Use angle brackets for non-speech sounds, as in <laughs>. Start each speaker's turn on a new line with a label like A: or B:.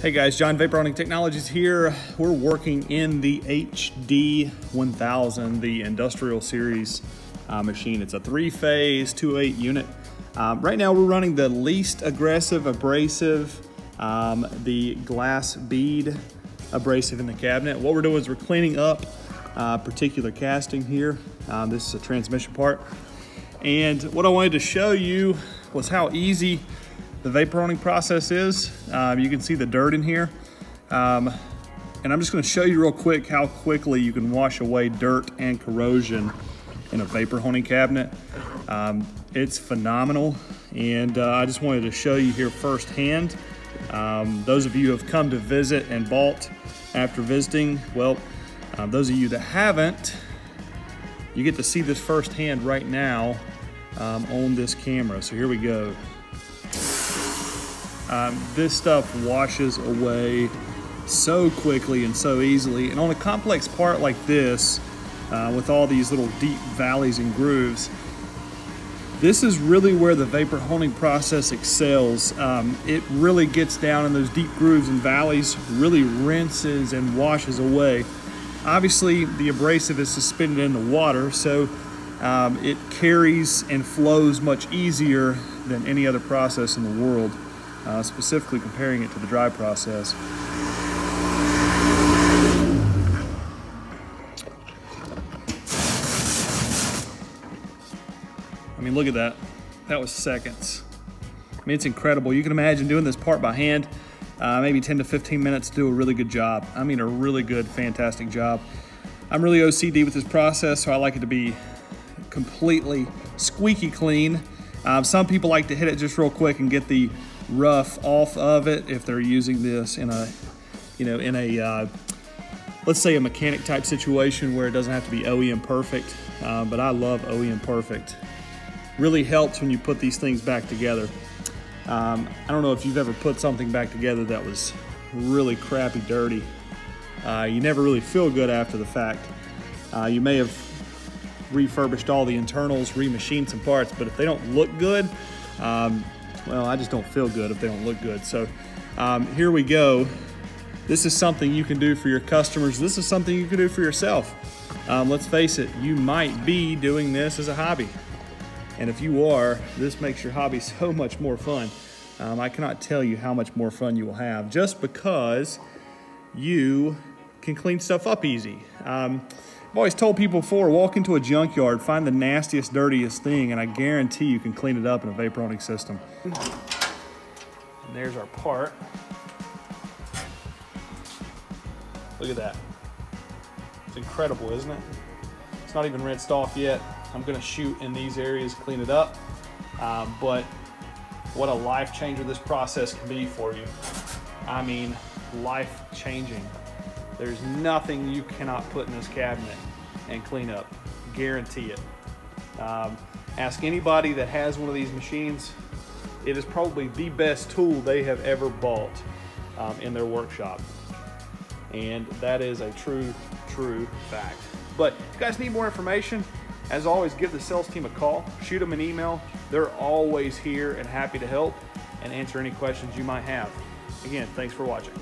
A: Hey guys, John Vapor Honing Technologies here. We're working in the HD 1000, the industrial series uh, machine. It's a three phase 2.8 unit. Um, right now we're running the least aggressive abrasive, um, the glass bead abrasive in the cabinet. What we're doing is we're cleaning up uh, particular casting here. Um, this is a transmission part. And what I wanted to show you was how easy the vapor honing process is. Um, you can see the dirt in here. Um, and I'm just gonna show you real quick how quickly you can wash away dirt and corrosion in a vapor honing cabinet. Um, it's phenomenal. And uh, I just wanted to show you here firsthand. Um, those of you who have come to visit and bought after visiting, well, um, those of you that haven't, you get to see this firsthand right now um, on this camera. So here we go. Um, this stuff washes away so quickly and so easily. And on a complex part like this, uh, with all these little deep valleys and grooves, this is really where the vapor honing process excels. Um, it really gets down in those deep grooves and valleys, really rinses and washes away. Obviously, the abrasive is suspended in the water, so um, it carries and flows much easier than any other process in the world uh, specifically comparing it to the dry process. I mean, look at that. That was seconds. I mean, it's incredible. You can imagine doing this part by hand, uh, maybe 10 to 15 minutes to do a really good job. I mean, a really good, fantastic job. I'm really OCD with this process, so I like it to be completely squeaky clean. Um, some people like to hit it just real quick and get the rough off of it if they're using this in a, you know, in a, uh, let's say a mechanic type situation where it doesn't have to be OEM perfect, uh, but I love OEM perfect. Really helps when you put these things back together. Um, I don't know if you've ever put something back together that was really crappy dirty. Uh, you never really feel good after the fact. Uh, you may have refurbished all the internals, remachined some parts, but if they don't look good, um, well, I just don't feel good if they don't look good. So um, here we go. This is something you can do for your customers. This is something you can do for yourself. Um, let's face it, you might be doing this as a hobby. And if you are, this makes your hobby <laughs> so much more fun. Um, I cannot tell you how much more fun you will have just because you can clean stuff up easy. Um, I've always told people before, walk into a junkyard, find the nastiest, dirtiest thing, and I guarantee you can clean it up in a vapor honing system. And there's our part. Look at that. It's incredible, isn't it? It's not even rinsed off yet. I'm gonna shoot in these areas, clean it up. Um, but what a life changer this process can be for you. I mean, life changing. There's nothing you cannot put in this cabinet and clean up. Guarantee it. Um, ask anybody that has one of these machines. It is probably the best tool they have ever bought um, in their workshop. And that is a true, true fact. But if you guys need more information, as always, give the sales team a call, shoot them an email. They're always here and happy to help and answer any questions you might have. Again, thanks for watching.